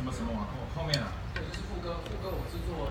什么什么往后后面的